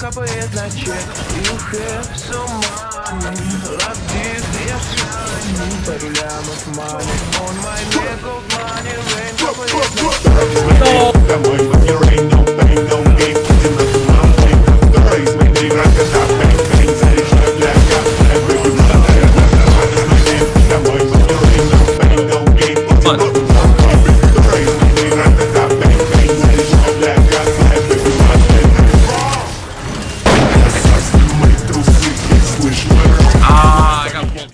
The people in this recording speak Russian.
капает на чек You have so money Like this, я shiny По рулям от money On my neck of money Rain капает на чек Домой